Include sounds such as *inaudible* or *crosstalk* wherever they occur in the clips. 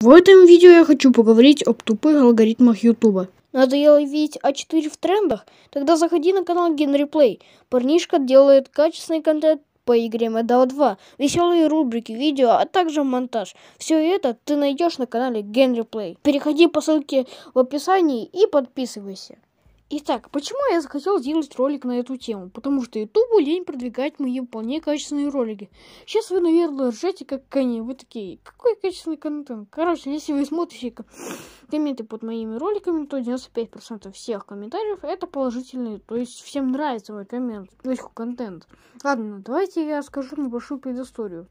В этом видео я хочу поговорить об тупых алгоритмах Ютуба. Надоело видеть А4 в трендах? Тогда заходи на канал Генри Плей. Парнишка делает качественный контент по игре Medal 2, веселые рубрики, видео, а также монтаж. Все это ты найдешь на канале Генри Плей. Переходи по ссылке в описании и подписывайся. Итак, почему я захотел сделать ролик на эту тему? Потому что Ютубу лень продвигать мои вполне качественные ролики. Сейчас вы, наверное, ржете как кони. Вы такие, какой качественный контент? Короче, если вы смотрите комменты под моими роликами, то 95% всех комментариев это положительные. То есть всем нравится мой коммент, есть контент. Ладно, давайте я скажу небольшую предысторию.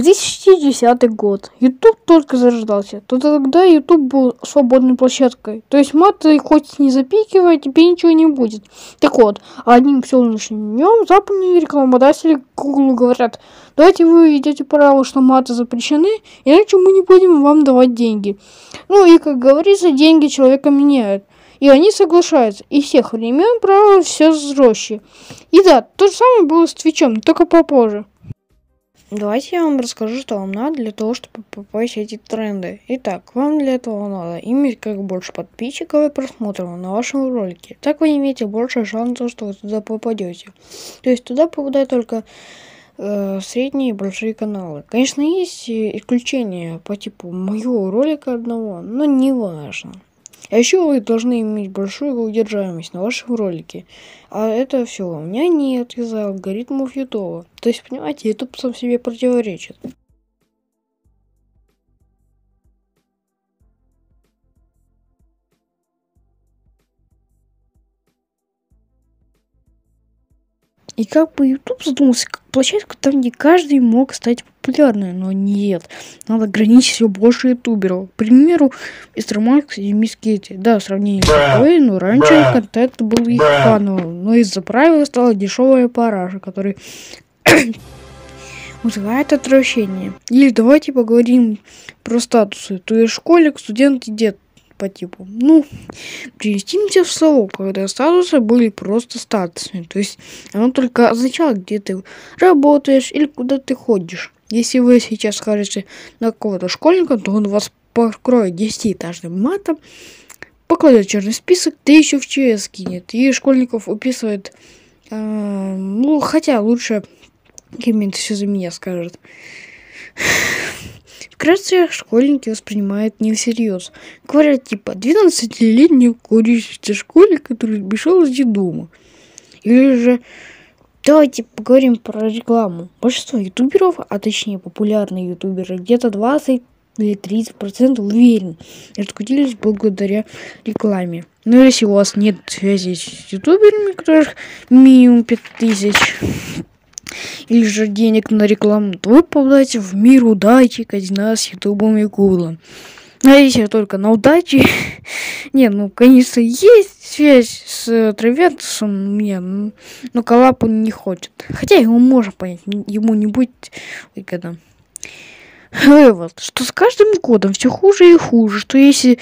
2010 год. YouTube только зарождался. То тогда YouTube был свободной площадкой. То есть маты хоть не запикивай, тебе ничего не будет. Так вот, одним солнечным днем западные рекламодатели Google говорят, давайте вы идете право, что маты запрещены, иначе мы не будем вам давать деньги. Ну и, как говорится, деньги человека меняют. И они соглашаются. И всех времен правило все жестче. И да, то же самое было с Твичом, только попозже. Давайте я вам расскажу, что вам надо для того, чтобы попасть в эти тренды. Итак, вам для этого надо иметь как больше подписчиков и просмотров на вашем ролике. Так вы имеете больше шансов, что вы туда попадете. То есть туда попадают только э, средние и большие каналы. Конечно, есть исключения по типу моего ролика одного, но не важно. А еще вы должны иметь большую удержаемость на вашем ролике. А это все у меня нет из-за алгоритмов Ютуба. То есть, понимаете, YouTube сам себе противоречит. И как бы YouTube задумался площадку там, где каждый мог стать популярным, но нет. Надо ограничить все больше ютуберов. К примеру, Мистер Макс и Мисс Китти. Да, сравнение с такой, но раньше контент был их фановым, но из-за правил стала дешевая параша, который *coughs* вызывает отвращение. Или давайте поговорим про статусы. То есть школьник, студент и дед по типу. Ну, перевестимся в слово, когда статусы были просто статусами. То есть оно только означало, где ты работаешь или куда ты ходишь. Если вы сейчас скажете на какого-то школьника, то он вас покроет десятиэтажным матом, покладет черный список, да еще в ЧС кинет. И школьников уписывает, э, ну, хотя лучше Кимин все за меня скажет. Вкратце, школьники воспринимают не всерьез. Говорят, типа, 12-летний курящий школьник, который сбежал из детдома. Или же, давайте поговорим про рекламу. Большинство ютуберов, а точнее популярные ютуберы, где-то 20 или 30 процентов уверен, раскрутились благодаря рекламе. Но если у вас нет связи с ютуберами, которых минимум 5000, или же денег на рекламу, то вы попадаете в мир удачи, казино с ютубом и гуглом. Если только на удаче, *laughs* не, ну, конечно, есть связь с Травентусом у меня, но коллап он не хочет. Хотя его можно понять, ему не будет выгодно. Вывод, что с каждым годом все хуже и хуже, что если